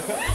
Okay.